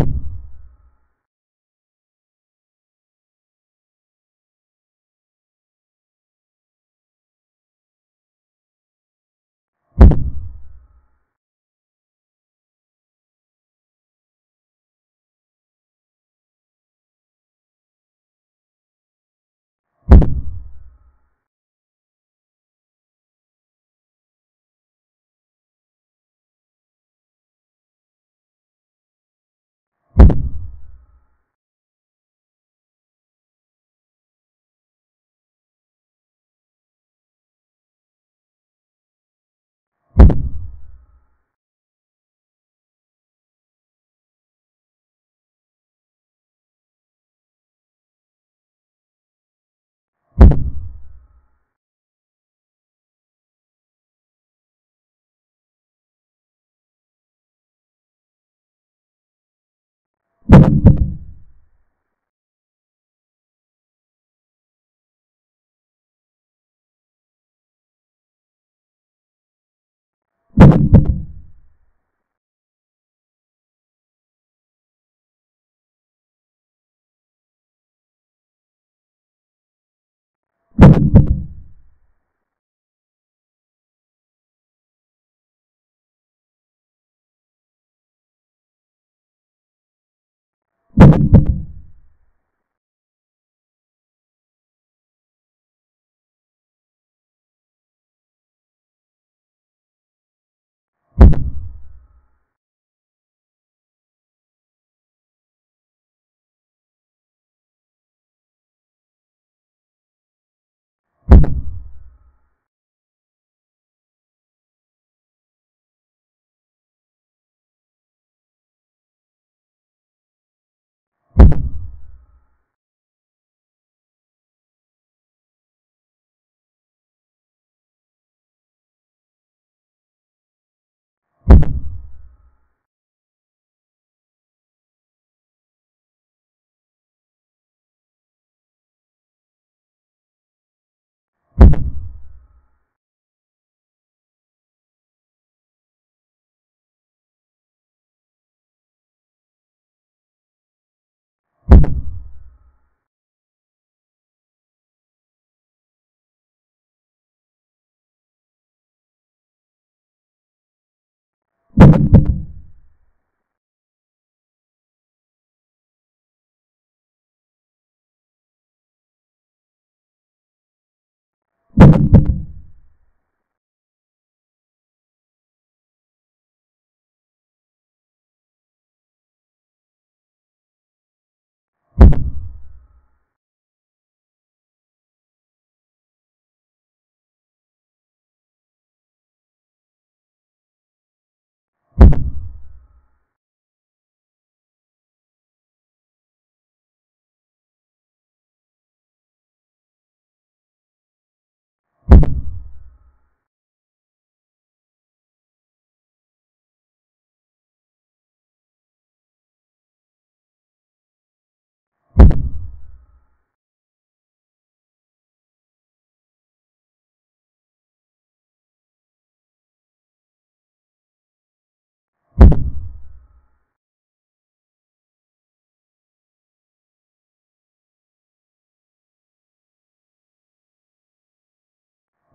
you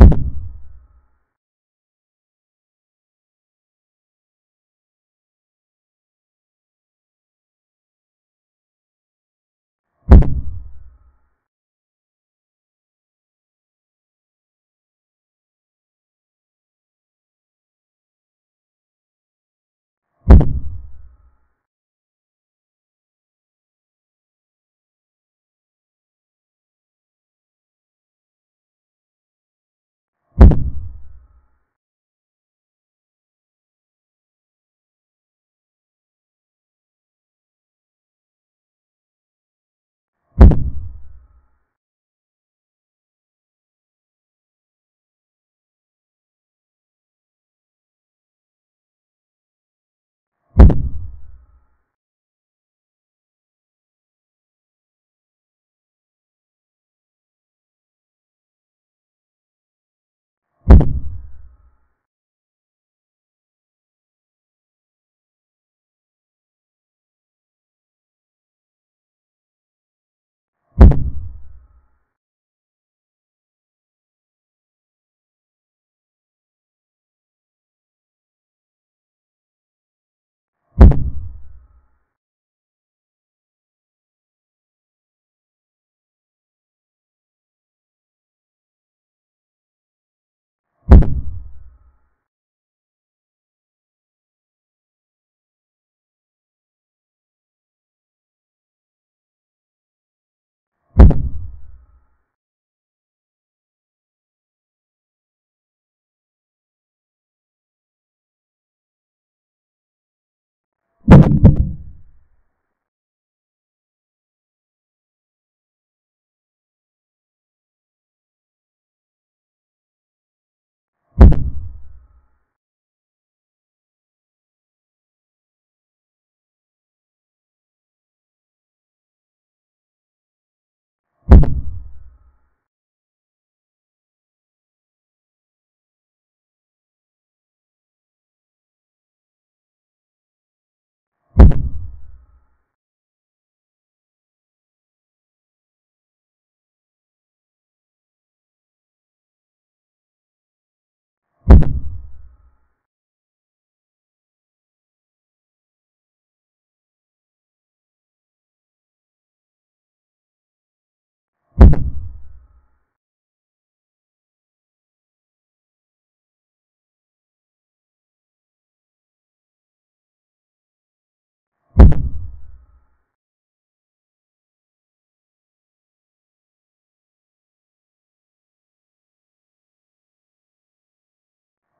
you you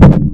you